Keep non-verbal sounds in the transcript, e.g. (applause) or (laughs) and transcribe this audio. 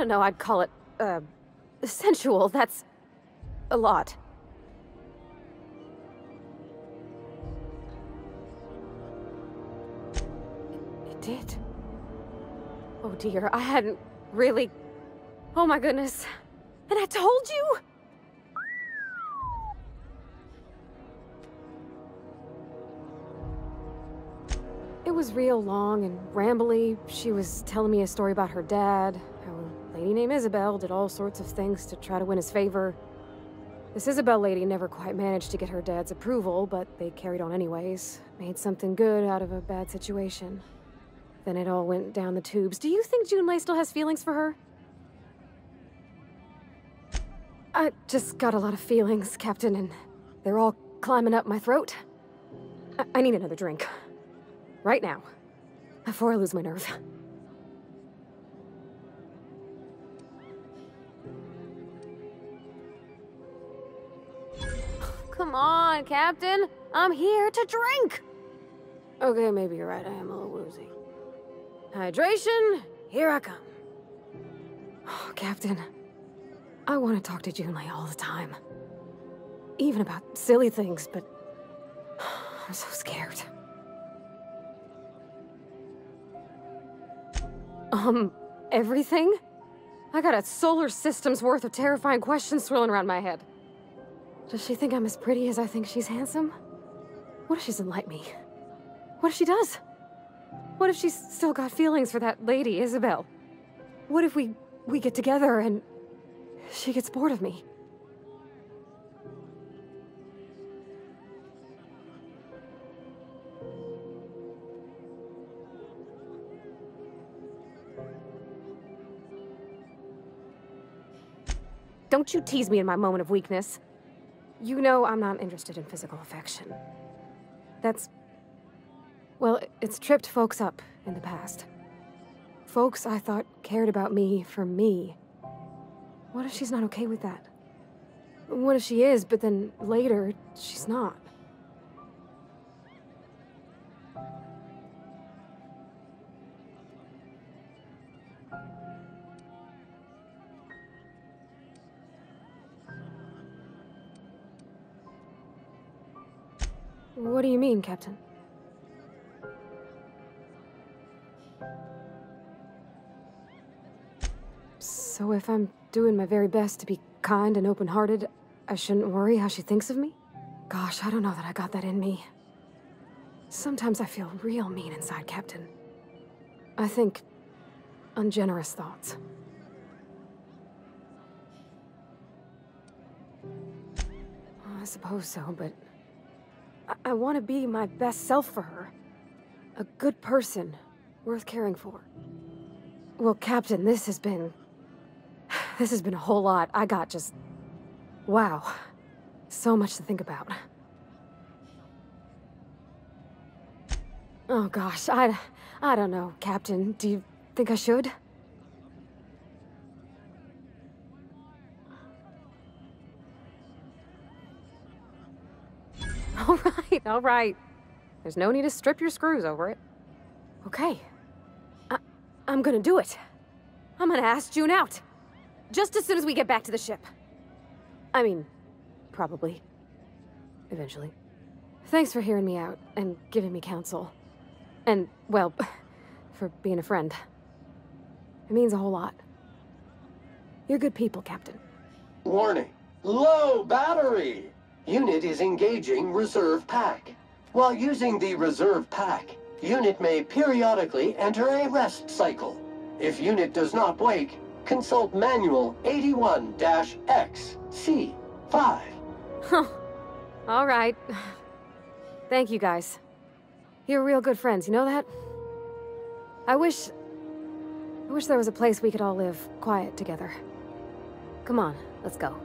don't know, I'd call it, uh, sensual. That's a lot. It did. Oh dear, I hadn't really. Oh my goodness. And I told you! Was real long and rambly. She was telling me a story about her dad, how a lady named Isabel did all sorts of things to try to win his favor. This Isabel lady never quite managed to get her dad's approval, but they carried on anyways. Made something good out of a bad situation. Then it all went down the tubes. Do you think Junlei still has feelings for her? I just got a lot of feelings, Captain, and they're all climbing up my throat. I, I need another drink. Right now. Before I lose my nerve. Come on, Captain. I'm here to drink. Okay, maybe you're right. I am a little woozy. Hydration, here I come. Oh, Captain, I want to talk to Junlei all the time. Even about silly things, but (sighs) I'm so scared. Um, everything? I got a solar system's worth of terrifying questions swirling around my head. Does she think I'm as pretty as I think she's handsome? What if she doesn't like me? What if she does? What if she's still got feelings for that lady, Isabel? What if we we get together and she gets bored of me? Don't you tease me in my moment of weakness. You know I'm not interested in physical affection. That's... Well, it's tripped folks up in the past. Folks I thought cared about me for me. What if she's not okay with that? What if she is, but then later, she's not? What do you mean, Captain? So if I'm doing my very best to be kind and open-hearted, I shouldn't worry how she thinks of me? Gosh, I don't know that I got that in me. Sometimes I feel real mean inside, Captain. I think ungenerous thoughts. I suppose so, but I, I want to be my best self for her. A good person, worth caring for. Well, Captain, this has been... (sighs) This has been a whole lot. I got just... Wow. So much to think about. Oh gosh, I... I don't know, Captain. Do you think I should? (laughs) All right, all right. There's no need to strip your screws over it. Okay. I, I'm gonna do it. I'm gonna ask June out. Just as soon as we get back to the ship. I mean, probably. Eventually. Thanks for hearing me out and giving me counsel. And, well, (laughs) for being a friend. It means a whole lot. You're good people, Captain. Warning. Low battery! Unit is engaging reserve pack. While using the reserve pack, unit may periodically enter a rest cycle. If unit does not wake, consult manual 81-X C5. Huh. All right. Thank you, guys. You're real good friends, you know that? I wish... I wish there was a place we could all live quiet together. Come on, let's go.